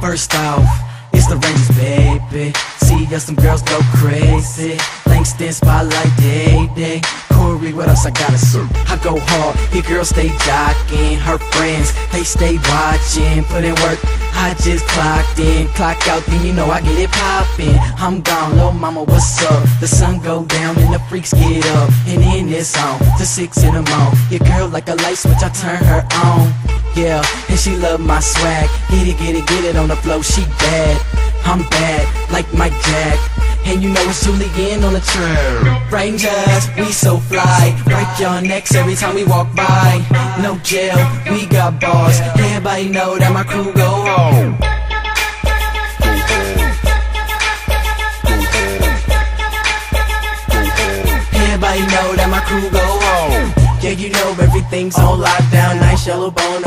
First off, it's the Rangers, baby. See us, some girls go crazy. Langston spotlight day day. Corey, what else I gotta say? I go hard, your girls stay jocking. Her friends, they stay watching. Put in work, I just clocked in. Clock out, then you know I get it poppin'. I'm gone, little mama, what's up? The sun go down and the freaks get up. And then it's on to six in the morning. Your girl like a light switch, I turn her on. Yeah, and she love my swag. Get it, get it, get it on the flow. She bad, I'm bad, like Mike Jack. And you know it's Julian on the track. Rangers, we so fly. Break your necks every time we walk by. No jail, we got bars. Everybody know that my crew go home. Everybody know that my crew go home. Yeah, you know everything's on lockdown. Nice yellow bone on